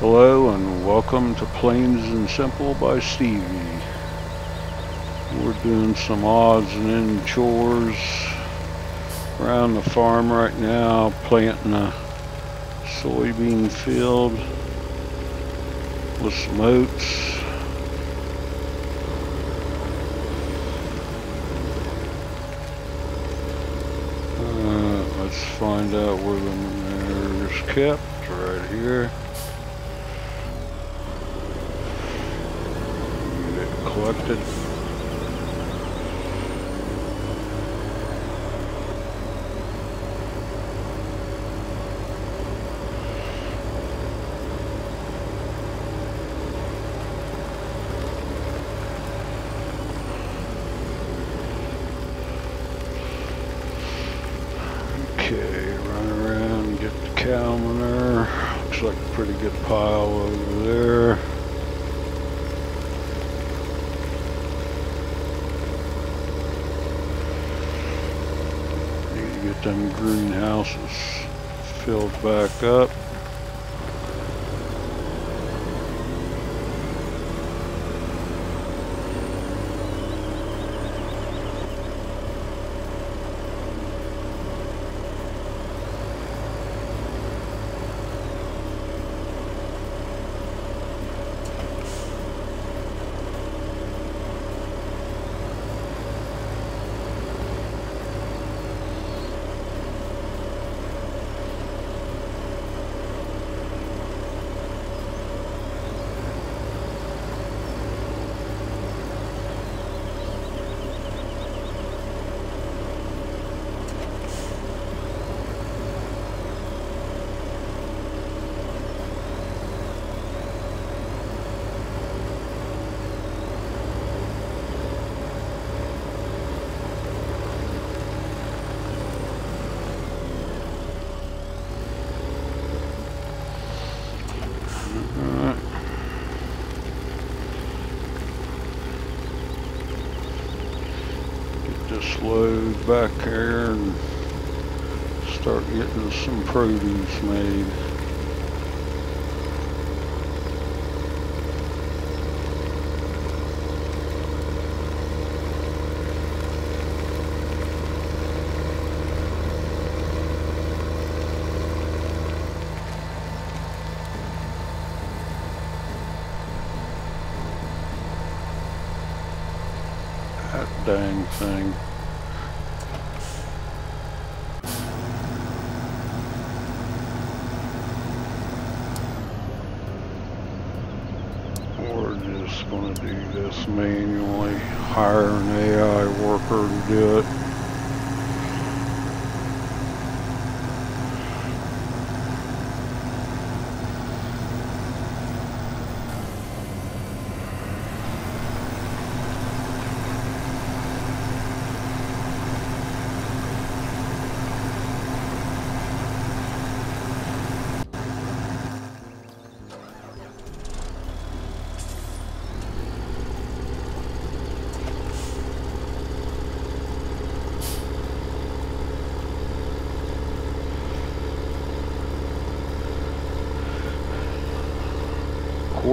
Hello and welcome to Plains and Simple by Stevie. We're doing some odds and end chores around the farm right now, planting a soybean field with some oats. Uh, let's find out where the manure is kept right here. Okay, run around, get the manure. Looks like a pretty good pile over there. Need to get them greenhouses filled back up. Alright. Get this load back there and start getting some produce made. Dang thing. We're just gonna do this manually, hire an AI worker to do it.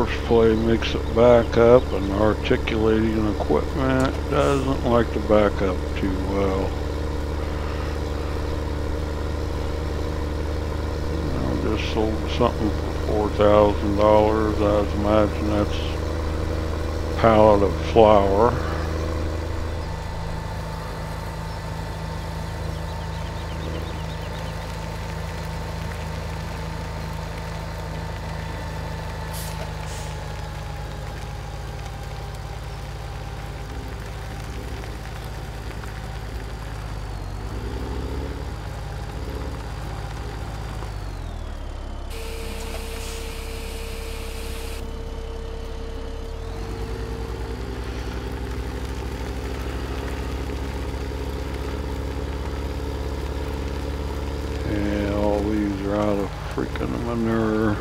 Horseplay makes it back up and articulating equipment doesn't like to back up too well. I just sold something for four thousand dollars. I imagine that's a pallet of flour. Yeah, all out of freaking manure.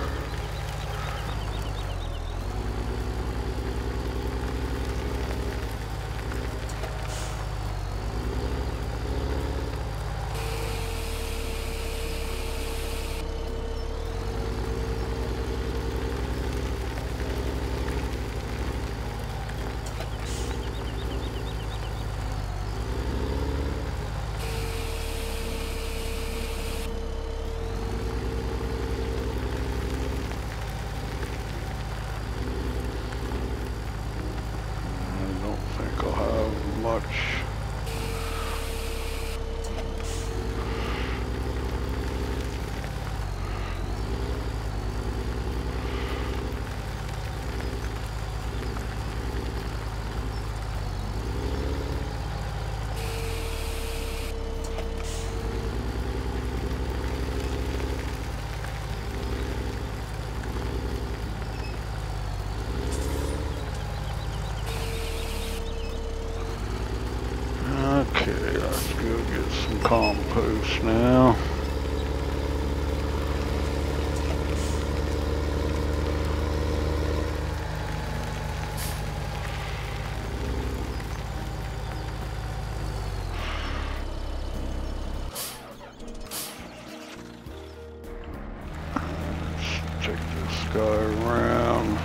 Around.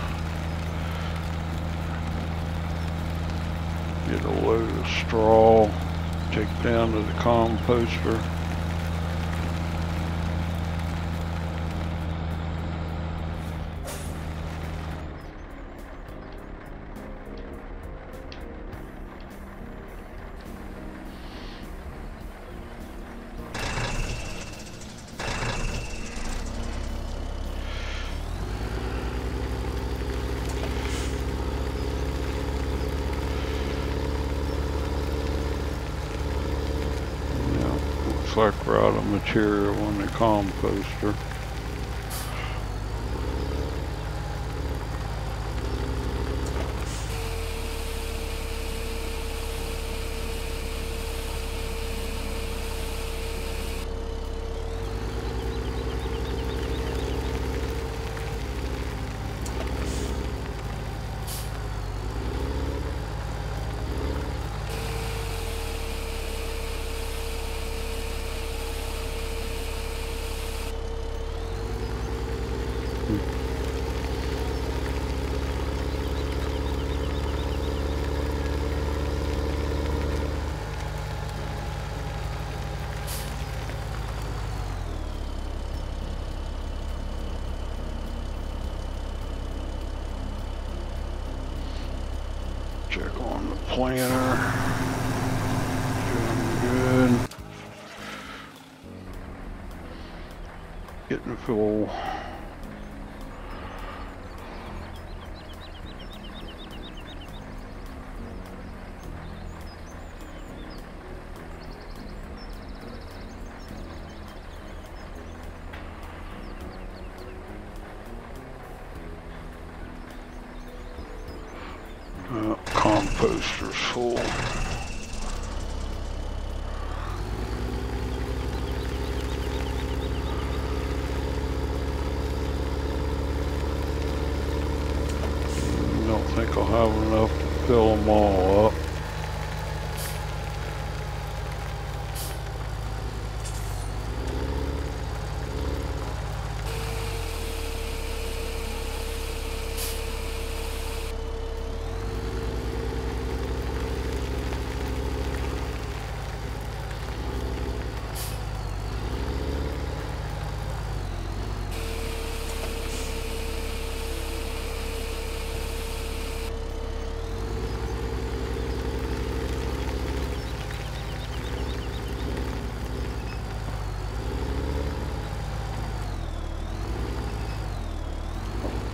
Get a load of straw, take down to the composter. Out of the composter. Doing good. Getting full. Composter's full. Don't think I'll have enough to fill them all up.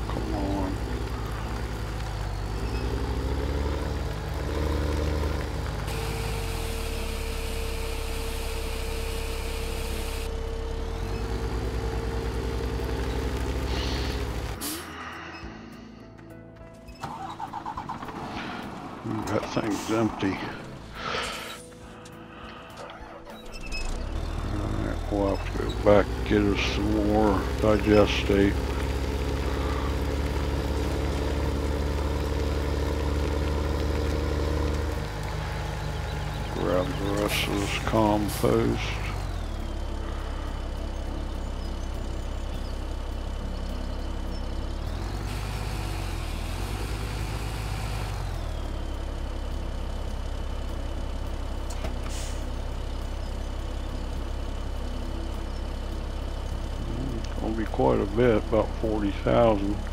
Come on. That thing's empty. Alright, we'll have to go back and get us some more digestate. Grab the rest of this compost. bit, about 40,000.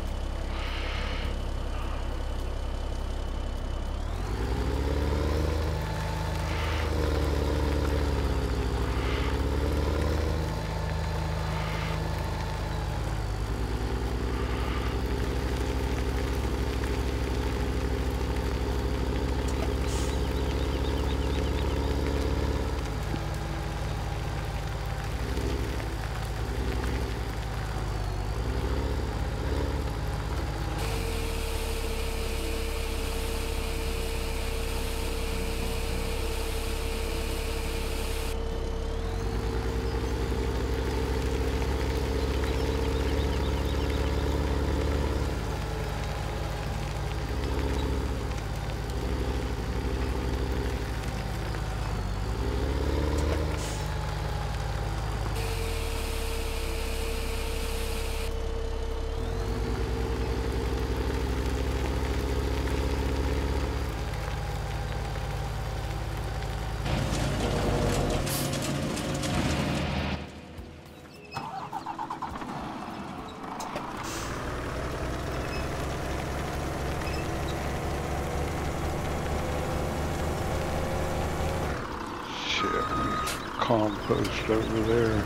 post over there.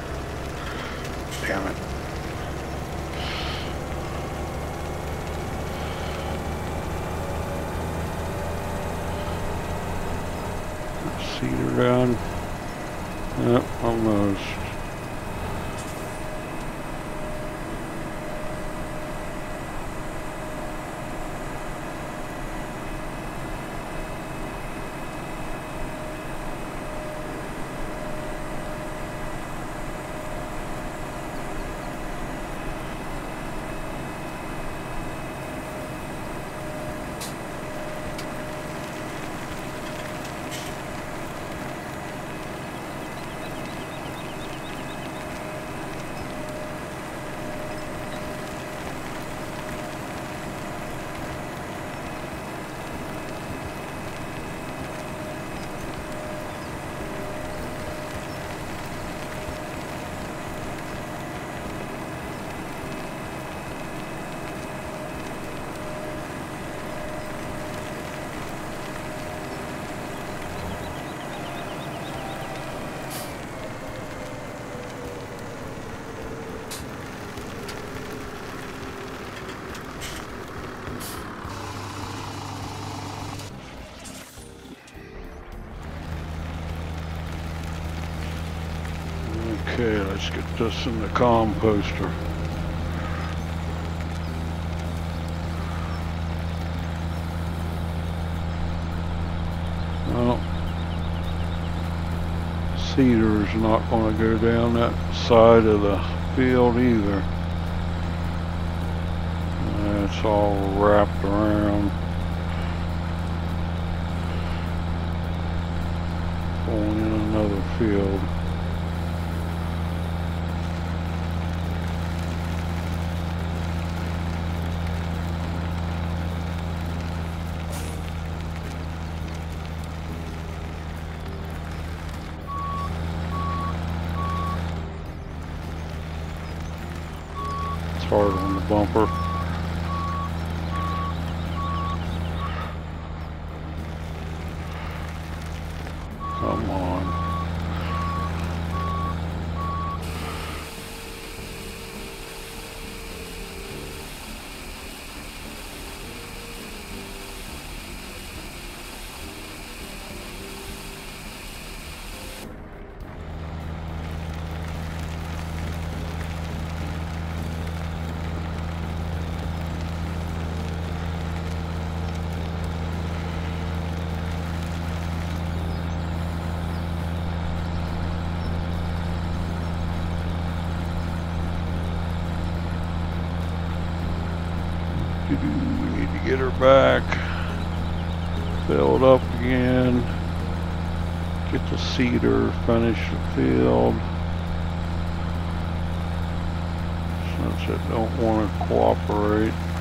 Damn it. Seeder around. Okay, let's get this in the composter. Well, seeder's not going to go down that side of the field either. It's all wrapped around. Going in another field. hard on the bumper. Come on. We need to get her back. Filled up again. Get the seeder, finish the field. Since it don't want to cooperate.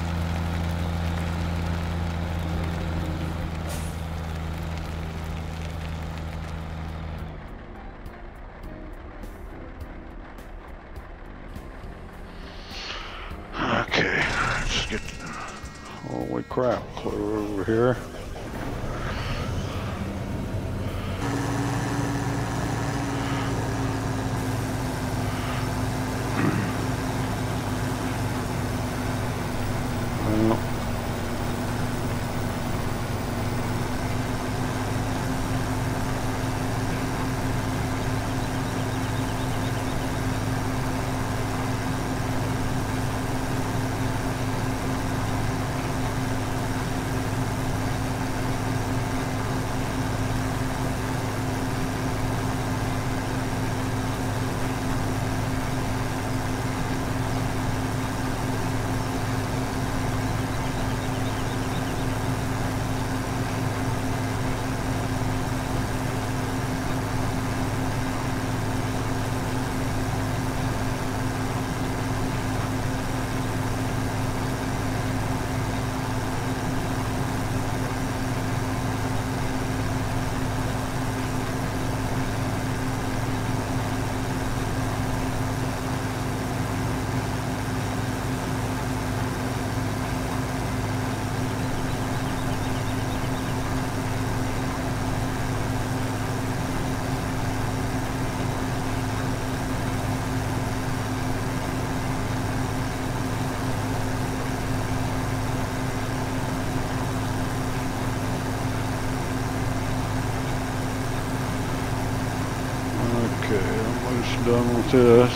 Done with this.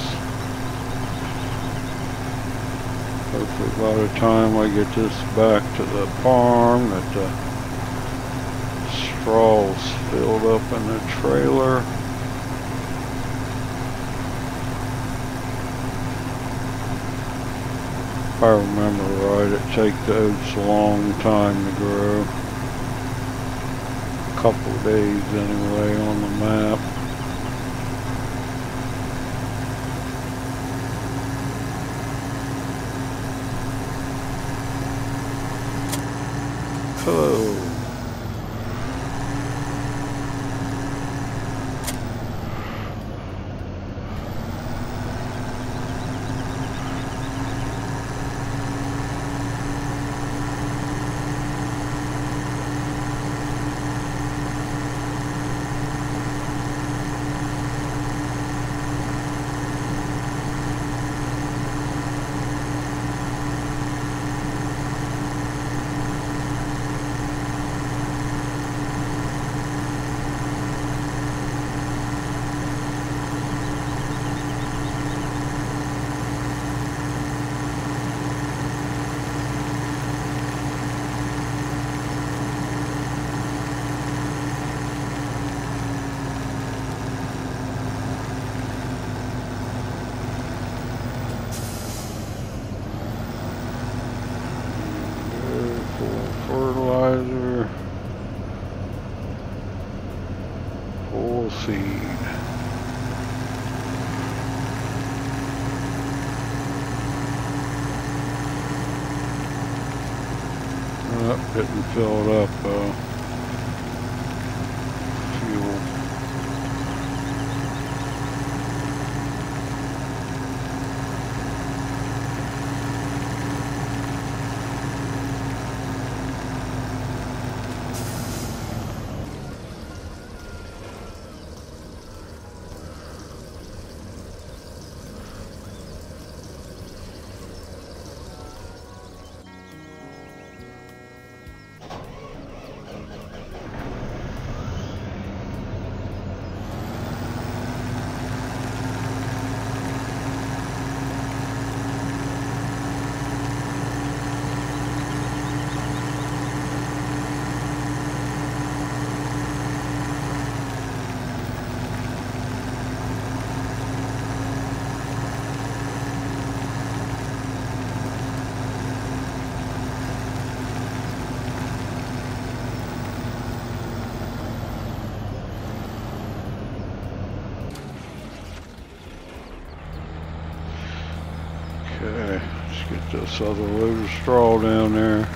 Hopefully by the time I get this back to the farm that the straw's filled up in the trailer. If I remember right, it takes oats a long time to grow. A couple days anyway on the map. Hello. Full fertilizer. Full seed. Oh, getting filled up, fuel. Okay, other load of straw down there.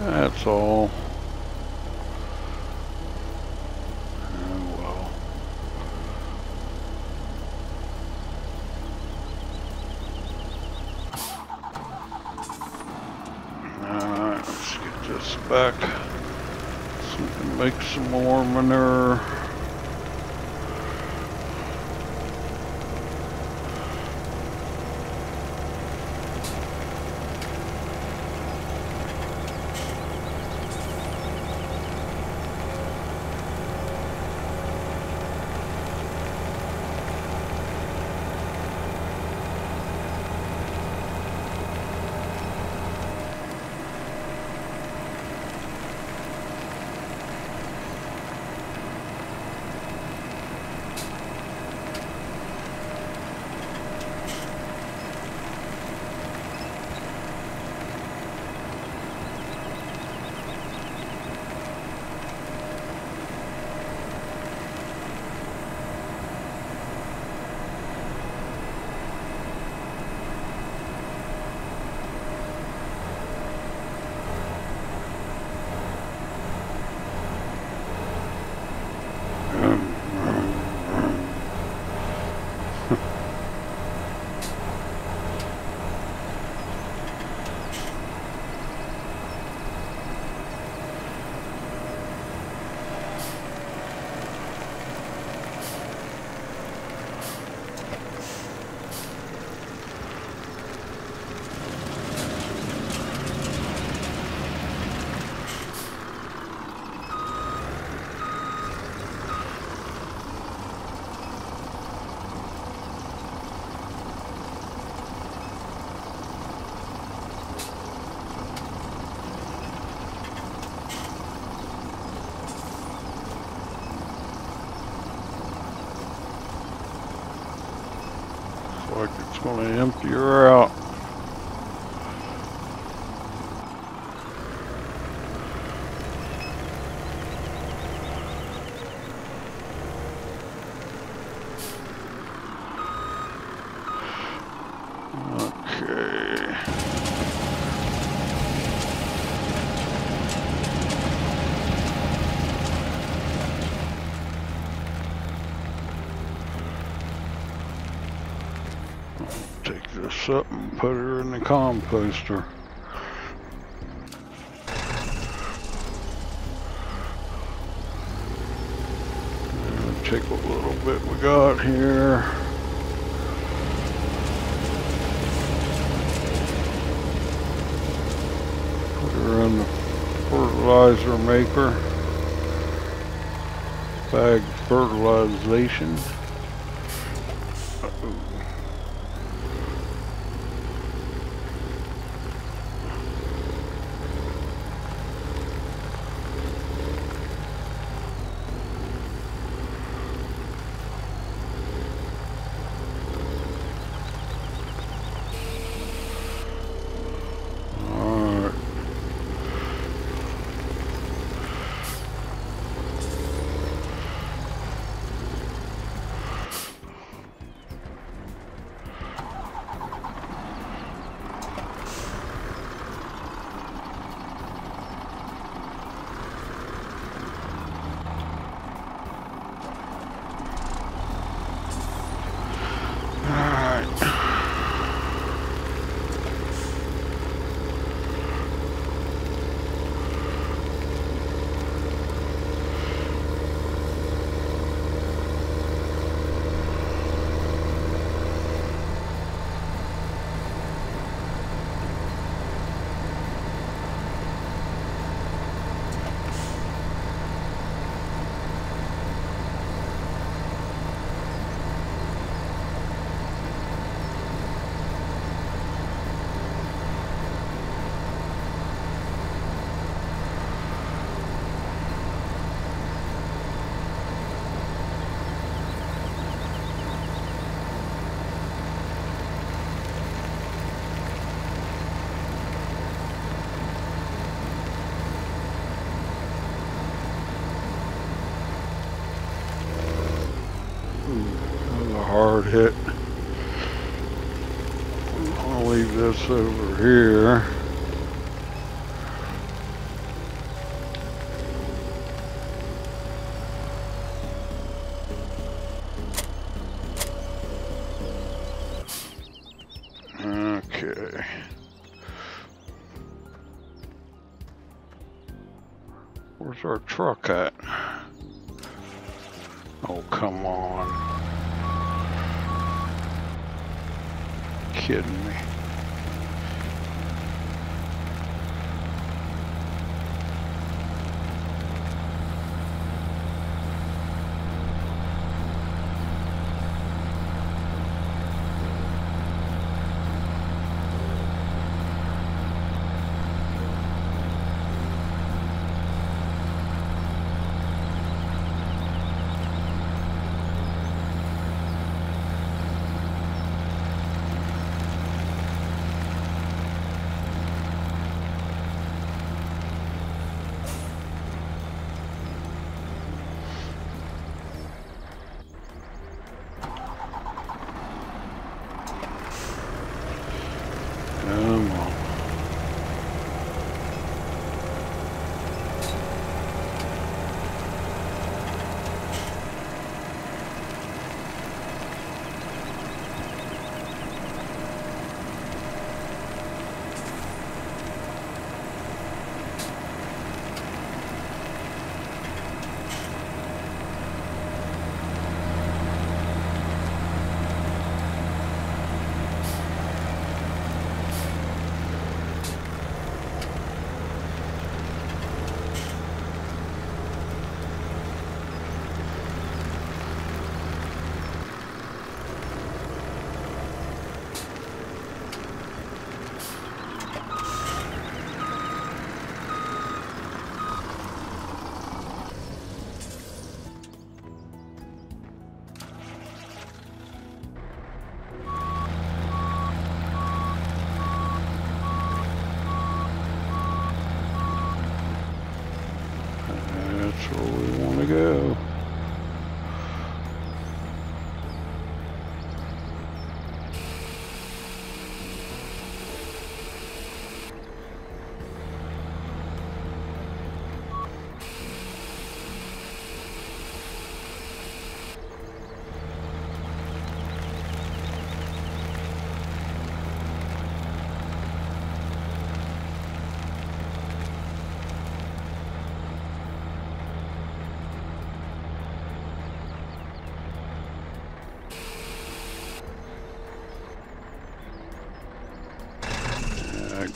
That's all. Well. Alright, let's get this back so we can make some more manure. To empty. Her out. Okay. Take this up and put her in the composter. Take what little bit we got here. Put her in the fertilizer maker. Bag fertilization. Hard hit. I'll leave this over here. Okay. Where's our truck at? Oh, come on. Kidding me.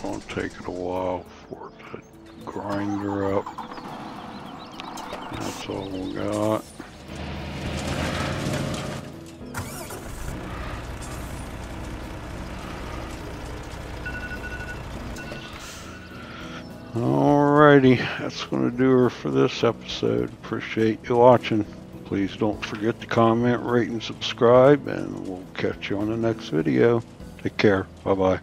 Gonna take it a while for it to grind her up. That's all we got. Alrighty, that's gonna do her for this episode. Appreciate you watching. Please don't forget to comment, rate, and subscribe, and we'll catch you on the next video. Take care. Bye-bye.